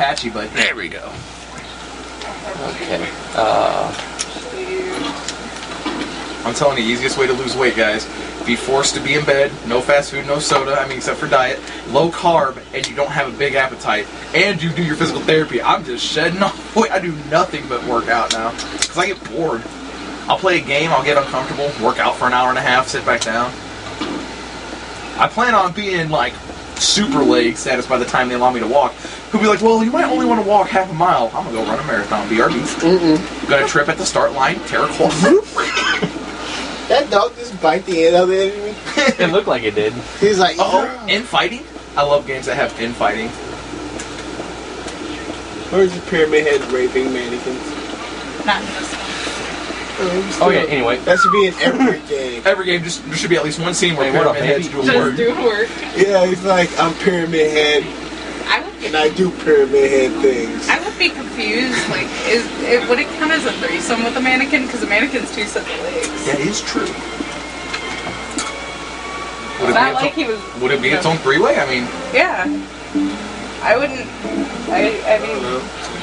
patchy, but There we go. Okay. Uh, I'm telling you, easiest way to lose weight, guys. Be forced to be in bed, no fast food, no soda, I mean, except for diet, low carb, and you don't have a big appetite, and you do your physical therapy. I'm just shedding off weight. I do nothing but work out now. Because I get bored. I'll play a game, I'll get uncomfortable, work out for an hour and a half, sit back down. I plan on being like super leg status by the time they allow me to walk. Who'll be like, well, you might only want to walk half a mile. I'm gonna go run a marathon, BRB. Mm-mm. Gonna trip at the start line, tear a. That dog just bite the end of the enemy. it looked like it did. He's like, Oh, "Yeah." infighting? I love games that have infighting. Where's the pyramid head raping mannequins? Not in this one. Oh yeah. Anyway, That should be in every game. Every game, just there should be at least one scene where Hey, what up, pyramid heads baby? do a word. Just do work. Yeah, he's like, I'm pyramid head, I would and I do pyramid head things. I would be confused. Like, is it would it count as a threesome with a mannequin? Because a mannequin's two sets of legs. That is true. Would It's it, not be like its he own, was. would it be its own three-way? I mean, Yeah. I wouldn't. I. I I don't mean, know.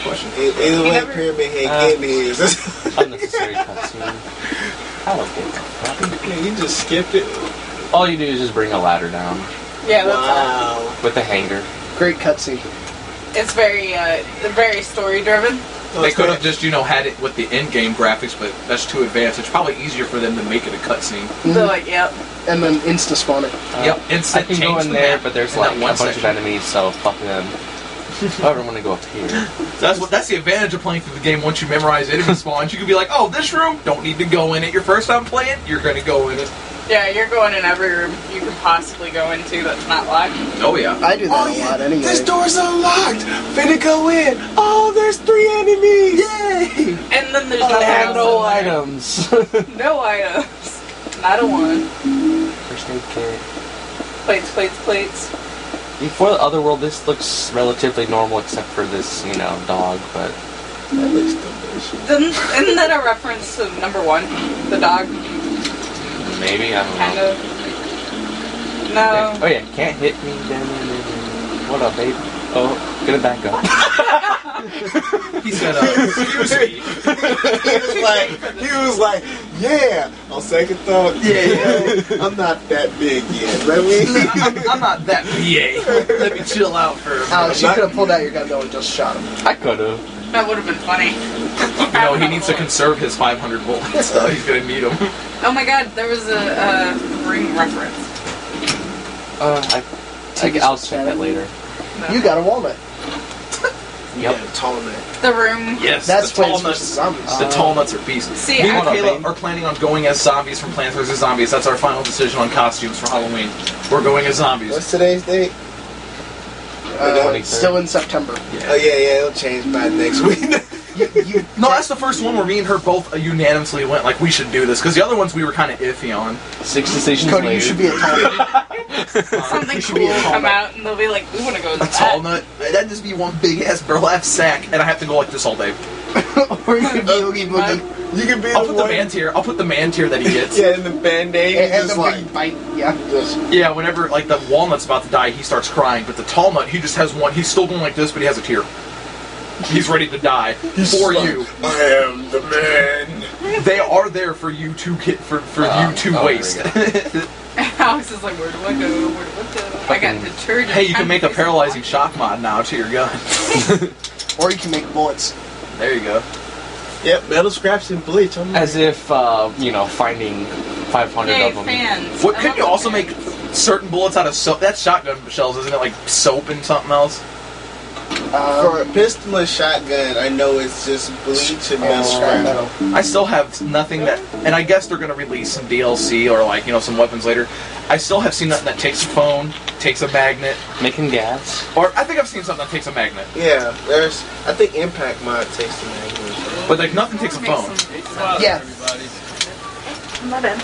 That's a question. Either He way, never- pyramid head Uh, getting his. unnecessary cutscene. I don't get. Yeah, you just skipped it. All you do is just bring a ladder down yeah, that's all. With a hanger. Great cutscene. It's very, uh, very story driven. They could have just, you know, had it with the in-game graphics, but that's too advanced. It's probably easier for them to make it a cutscene. They're like, yep. And then insta spawn it. Uh, Yep, I can go in the there, but there's in that like a one bunch section. of enemies, so fuck them. However, I'm gonna go up here. That's what. That's the advantage of playing through the game. Once you memorize enemy spawns, you can be like, "Oh, this room, don't need to go in it." Your first time playing, you're gonna go in it. Yeah, you're going in every room you could possibly go into that's not locked. Oh yeah. I do that Oh a yeah, lot anyway. this door's unlocked. Finna go in. Oh, there's three enemies. Yay! And then there's I nothing have no in items. No items. Not a one. First aid kit. Plates, plates, plates. For the other world, this looks relatively normal except for this, you know, dog. But That looks delicious. Isn't that a reference to number one? The dog? maybe I don't Kind know. of. No. Oh yeah, can't hit me. What up, baby? Oh, gonna back up. He said, uh, "Excuse me." he was like, he was like, yeah. On second thought, Yeah, yeah. I'm not that big yet. Let me. I'm, I'm not that BA. Let me chill out for a minute. Alex, you could have pulled out your gun though and just shot him. I could have. That would have been funny. You know, he needs to conserve his 500 bullets, though. He's gonna need them. Oh my god, there was a, a ring reference. Uh, I, I, I'll check that later. No. You got a walnut. Yep. Yeah, tall man. The room. Yes, That's the tall nuts. Zombies. The tall nuts are beasts. See, Me I- and Kayla are planning on going as zombies from Plants vs. Zombies. That's our final decision on costumes for Halloween. We're going as zombies. What's today's date? Uh, 23rd. still in September. Oh yeah, yeah. It'll change by next week. No, that's the first one where me and her both unanimously went like we should do this because the other ones we were kind of iffy on. Six decisions Cody, later. you should be a tall nut. Something should cool be will come nut. out and they'll be like, we want to go A to tall that. nut. That'd just be one big ass burlap sack, and I have to go like this all day. or you could be uh, Oogie Boogie. Uh, you can be I'll the put the man tear. I'll put the man tear that he gets. Yeah, and the band-aid And, and the like big bite. Yeah. just Yeah, whenever like the walnut's about to die, he starts crying. But the tall nut, he just has one. He's still going like this, but he has a tear. He's ready to die for like, you. I am the man. They are there for you to get for for Uh, you to oh, waste. Alex is like, where do I go? Where do I go? I got detergent. hey, you can make a I'm facing paralyzing shock mod now to your gun. Or you can make bullets. There you go. Yep, metal scraps and bleach. I'm As if, uh, you know, finding 500 Yay, of them. fans. What I could love you also fans. make certain bullets out of soap? That's shotgun shells, isn't it? Like soap and something else. For Um, a pistol and shotgun, I know it's just bleach and metal uh, scrap. metal. I still have nothing that, and I guess they're gonna release some DLC or like you know some weapons later. I still have seen nothing that takes a phone, takes a magnet, Making gas. or I think I've seen something that takes a magnet, Yeah, there's. I think Impact mod takes a magnet. but like nothing takes a Make phone. some- Yeah. My bad.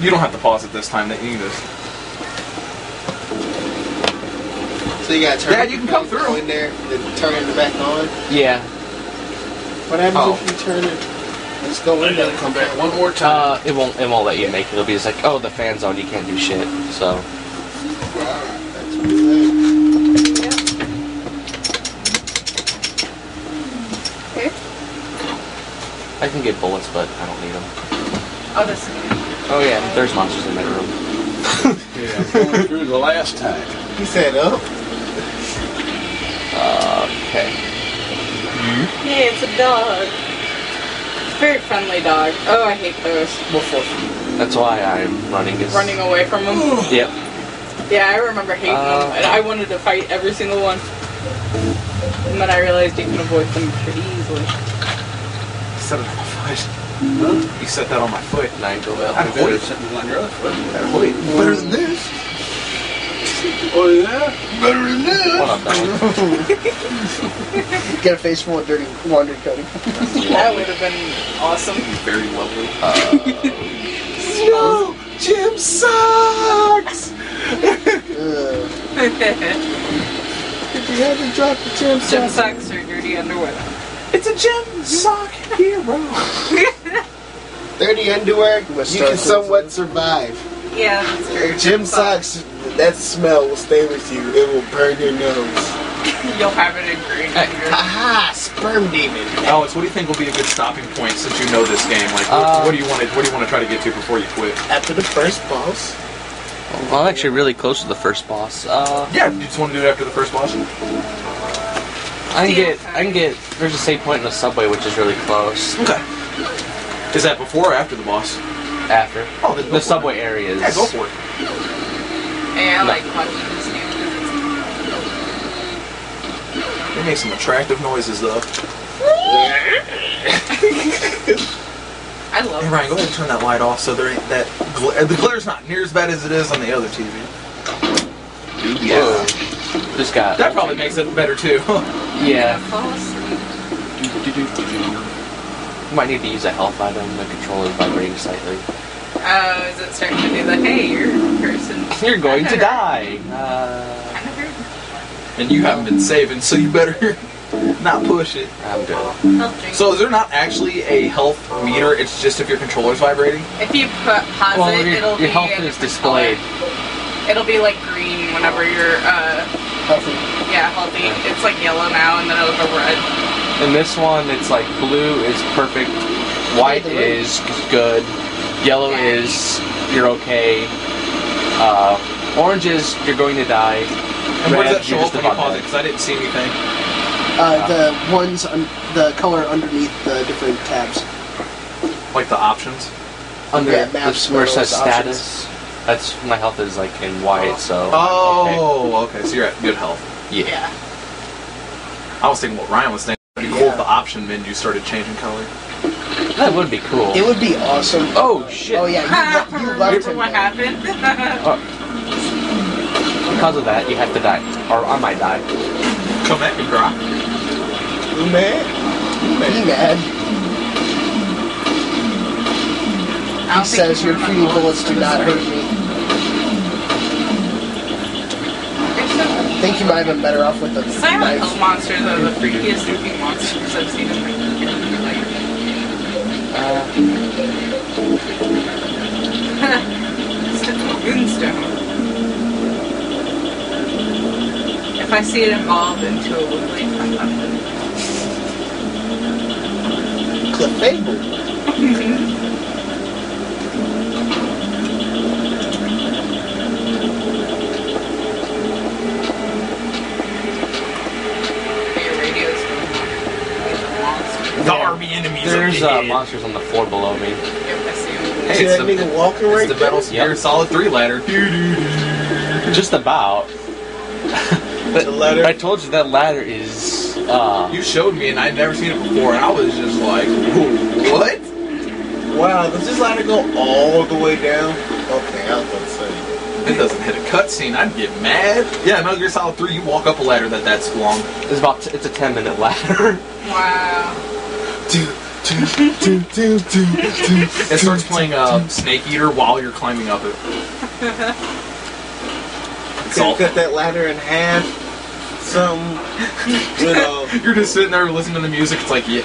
You don't have to pause it this time. That you can just. So you gotta turn. Dad, you can come through. in there, then turn it back on. Yeah. What happens oh. if you turn it? Let's go in there. Come back one more time. Uh, it won't. It won't let you make it. It'll be just like, oh, the fan's on. You can't do shit. So. I can get bullets, but I don't need them. Oh, this is. Oh, yeah, there's monsters in that room. yeah, going through the last time. He said up. Okay. Hey, it's a dog. Very friendly dog. Oh, I hate those. That's why I'm running. Is Running away from them. Yep. Yeah, I remember hating Uh, them, and I wanted to fight every single one. And then I realized you can avoid them pretty easily. Set it on my foot. You set that on my foot. Nine go I out. avoid it. Sitting on your other foot. Wait, better than this. Oh yeah? Better than this. What? Get a face full of dirty laundry coating. That would have been awesome. Very lovely. No, Jim sucks. If you had to drop the Jim Gym sucks. socks or dirty underwear. It's a gym sock hero. Dirty underwear, You must you can somewhat survive. Yeah, that's true. Gym socks, that smell will stay with you. It will burn your nose. You'll have it in green. Aha! Sperm demon. Alex, what do you think will be a good stopping point since you know this game? Like, what, Uh, what do you want to what do you want to try to get to before you quit? After the first boss, Well, I'm actually really close to the first boss. Uh, Yeah, you just want to do it after the first boss. I can get, I can get. There's a save point in the subway, which is really close. Okay. Is that before or after the boss? After Oh, then the subway area is. Yeah, go for it. Yeah, I like watching this game. They make some attractive noises though. I love Hey Ryan, go ahead and turn that light off so there ain't that gl- the glare's not near as bad as it is on the other TV. Dude, Whoa. Just got. That probably makes it better too. Yeah. You might need to use a health item. The controller's vibrating slightly. Oh, is it starting to do the hey, you're a person? You're going to die. Uh, Kind of hurt. and you haven't been saving, so you better not push it. I'm good. Health drink. So is there not actually a health meter? It's just if your controller's vibrating. if you put pause Well, it, your, it'll your be health a is different displayed. color. It'll be like green whenever you're uh Healthy. yeah healthy. It's like yellow now, and then it'll go red. In this one, it's like blue is perfect, white the is good, yellow is you're okay, uh, orange is you're going to die. And where does that show up when you pause it? Because I didn't see anything. Uh, the ones, un- the color underneath the different tabs. Like the options. Under Yeah, this maps, where it says menus, options. status, that's my health is like in white, so okay. Oh, okay. So you're at good health. yeah. Yeah. I was thinking what Ryan was thinking. It'd be cool if the option menu started changing color. That would be cool. It would be awesome. oh shit! Oh yeah, you, lo- you loved Remember him. what happened? Uh, because of that, you have to die, or I might die. Come at me, bro. You mad? Be mad. I don't He says your were pretty bullets do not hurt me. I think you might have been better off with the Silent Hill monsters are the freakiest looking monsters I've seen in my life. Moonstone. If I see it evolve into a woodley, I'm not Clefable. Your radio's going on. The army enemies There's uh, monsters on the floor below me. Yep, I see him. Hey, See it's that the, nigga walking right it's the Metal there? Gear Solid 3 ladder. Just about. The ladder? I told you that ladder is. Uh, You showed me and I'd never seen it before, and I was just like, what? Wow, does this ladder go all the way down? Okay, I was about to say. If it doesn't hit a cutscene, I'd get mad. Yeah, Metal Gear Solid 3, you walk up a ladder that that's long. it's about. T- it's a ten minute ladder. Wow. It starts playing uh, Snake Eater while you're climbing up it. It's all, cut that ladder in half. Some, you know. you're just sitting there listening to the music. It's like, yeah.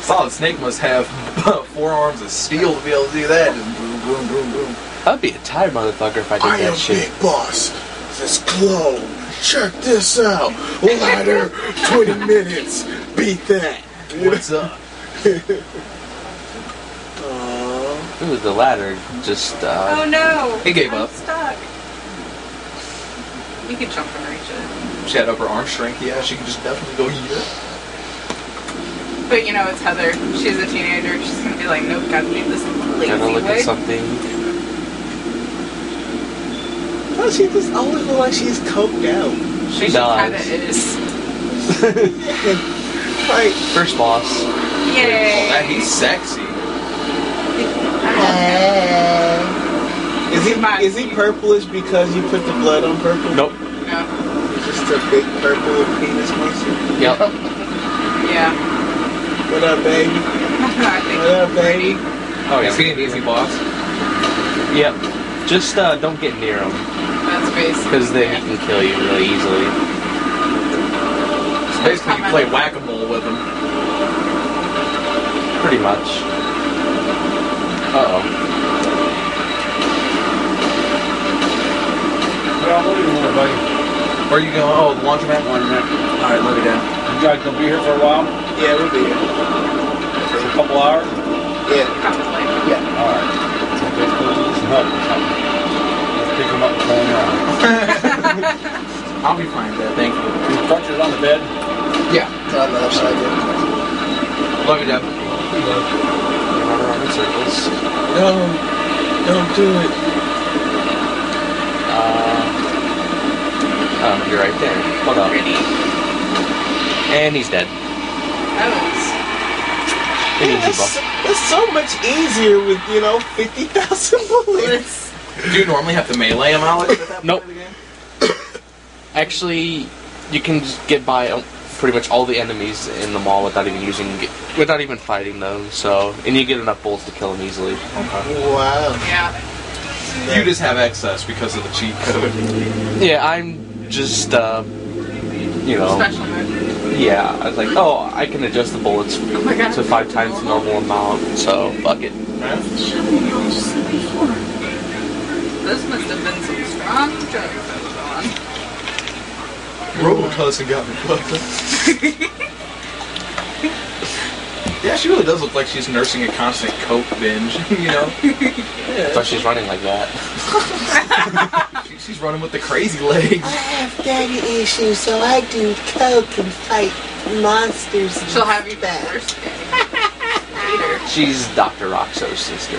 Solid Snake must have four arms of steel to be able to do that. Just boom, boom, boom, boom. I'd be a tired motherfucker if I did I that am shit. Big Boss. This clone. Check this out. Ladder, 20 minutes. Beat that. What's up? Aw. Ooh, the ladder just, Oh uh, no! He gave I'm up. stuck. You can jump and reach it. She had upper arm strength. Yeah, she could just definitely go yeah. But you know, it's Heather. She's a teenager. She's gonna be like, nope, gotta do this lazy gotta look way. at something. Oh, she just always look like she's coked out. She She kinda is. Like, First boss. Oh, Yay! that he's sexy. is he is he purplish because you put the blood on purple? Nope. No. He's just a big purple penis monster. Yep. Yeah. What up, baby? What up, baby? Oh, Is yeah. he an easy boss? Yep. Just, uh, don't get near him. that's basic. Because then he can kill you really easily. So basically, you play whack-a-mole with them. Pretty much. Uh-oh. Well, what do you want, buddy? Where are you going? Oh, the laundromat? Laundromat. All right, let me down. You guys gonna be here for a while? Yeah, we'll be here. For a couple hours? Yeah. Probably. All right. Let's go get some help or something. Let's pick him up and throw him around. I'll be fine, Dad. Thank you. Your crutches on the bed? Yeah, it's on the other side. Yeah. Love you, Dad. Run around in circles. No, don't do it. Uh, oh, you're right there. Hold up. Pretty. And he's dead. That was. An Yeah, that's, boss. that's so much easier with, you know, 50,000 bullets. Do you normally have to melee him, Alex? At that point Nope. of the game? Actually, you can just get by um, pretty much all the enemies in the mall without even using, without even fighting them. So, and you get enough bullets to kill them easily. Wow. Yeah. You just have excess because of the cheat code. Yeah, I'm just, uh, you know, Special mode. yeah. I was like, oh, I can adjust the bullets Oh god. to five times the normal amount. So, fuck it. This must have been some strong drugs that was. Robitussin got me fucked Yeah, she really does look like she's nursing a constant coke binge, you know? So she's running like that. She- She's running with the crazy legs. I have daddy issues, so I do coke and fight monsters. and She'll have you stuff. first. She's Dr. Rockso's sister.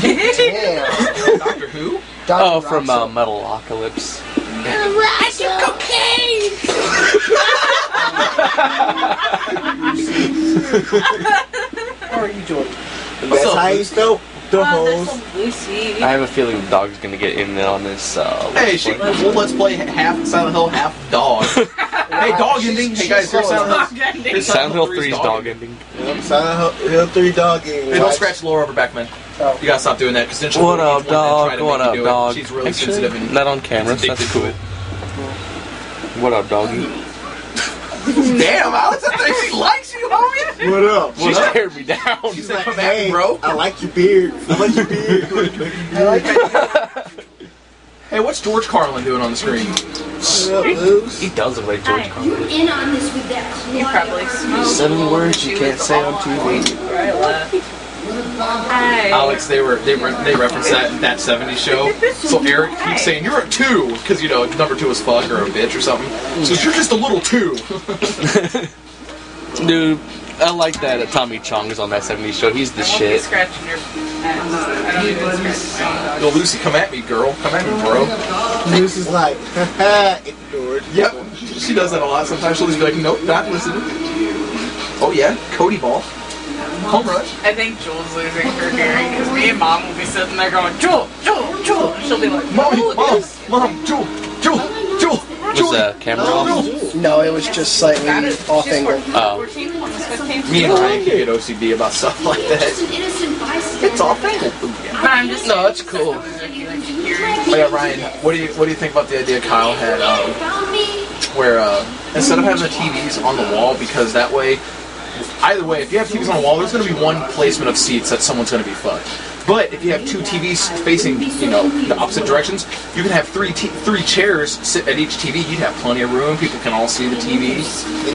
Damn. Doctor Who? Dr. Oh, from Rockso. uh, Metalocalypse. How are you doing? That's up, how you spell the Oh, hoes. there's. I have a feeling the dog's gonna get in on this. Uh, Hey, let's she, play. well, let's play half Silent Hill, half dog. hey, dog ending. Hey, guys, here's Silent Hill. Dog ending. Here's Silent Hill 3's 3's dog ending. Yep, Silent Hill, Hill 3 dog game. Hey, don't Watch. scratch Laura over back, man. Oh. You gotta stop doing that, because then she'll What up, each and try dog? to What make up, do it. dog? She's really Actually, sensitive and not on camera. so addicted That's cool. What up, doggy? Damn, Alex, I think she likes you, homie. What up? She stared me down. She said, come at Hey, bro. I like your beard. I like your beard. I like it. Hey, what's George Carlin doing on the screen? What? He does look like George You're Carlin. in on this with that You probably smoked. Seven words you can't say on TV. before I left. Hi. Alex, they were they were they referenced that that '70s show. So Eric keeps saying you're a two because you know number two is fuck or a bitch or something. So you're just a little two. Dude, I like that uh, Tommy Chong is on that 70s show. He's the I won't be shit. scratching your ass. I don't even scratch Yo, Lucy, come at me, girl. Come at me, bro. Lucy's like, haha, ignored. Yep, she does that a lot. Sometimes she'll just be like, nope, not listening. Oh yeah, Cody ball, home run. I think Jules losing her hearing because me and mom will be sitting there going, Jewel, Jewel, Jewel. She'll be like, Mommy, "Look at mom, this." mom, Jewel, Jewel, Jewel, Was Jewel. the camera off? No, it was just slightly That is, off she's angle. 14, Oh. 14, almost 15. Me and Ryan can get OCD about stuff like Just that. an. It's off angle. But No, it's cool. Oh yeah, Ryan, what do you what do you think about the idea Kyle had? Um, where uh, instead of having the TVs on the wall, because that way, either way, if you have TVs on the wall, there's going to be one placement of seats that someone's going to be fucked. But if you have two TVs facing, you know, the opposite directions, you can have three three chairs sit at each TV. You'd have plenty of room. People can all see the TV.